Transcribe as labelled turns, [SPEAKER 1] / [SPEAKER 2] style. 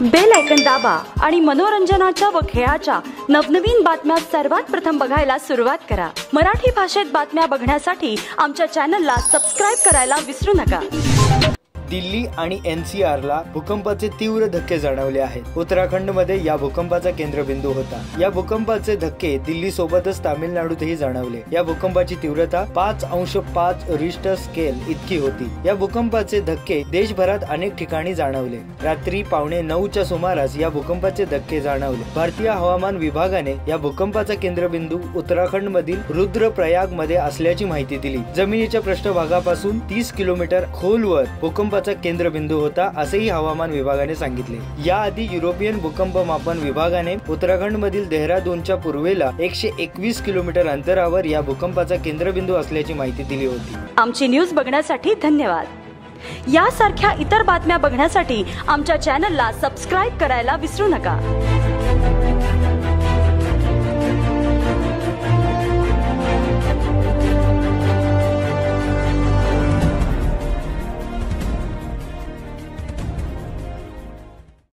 [SPEAKER 1] Bell ऐकन दाबा आणि मनोरंजनाच्या व खेळाच्या नवनवीन बातम्या सर्वात प्रथम बघायला सुरुवात करा. मराठी भाषेत बातम्या बघण्यासाठी आमच्या चॅनलला सबस्क्राईब करायला विसरू नका.
[SPEAKER 2] दिल्ली आणि एनसीआरला भूकंपाचे तीव्र धक्के जाणवले आहेत. उत्तराखंडमध्ये या भूकंपाचा केंद्रबिंदू होता. या भूकंपाचे धक्के दिल्ली सोबतच तामिळनाडूतही जाणवले. या भूकंपाची तीव्रता पाच अंश पाच रिस्टर स्केल इतकी होती. या भूकंपाचे धक्के देशभरात अनेक ठिकाणी जाणवले. रात्री पावणे नऊच्या सुमारास या भूकंपाचे धक्के जाणवले. भारतीय हवामान विभागाने या भूकंपाचा केंद्रबिंदू उत्तराखंड मधील रुद्रप्रयागमध्ये असल्याची माहिती दिली. जमिनीच्या पृष्ठभागापासून तीस किलोमीटर खोलवर भूकंपाचा केंद्रबिंदू होता असेही हवामान विभागाने सांगितले. याआधी युरोपियन भूकंप मापन विभागाने उत्तराखंड मधील देहरादूनच्या पूर्वेला एकशे एकवीस किलोमीटर अंतरावर या भूकंपाचा केंद्रबिंदू असल्याची माहिती दिली होती.
[SPEAKER 1] आमची न्यूज बघण्यासाठी धन्यवाद. यासारख्या इतर बातम्या बघण्यासाठी आमच्या चॅनलला सबस्क्राईब करायला विसरू नका.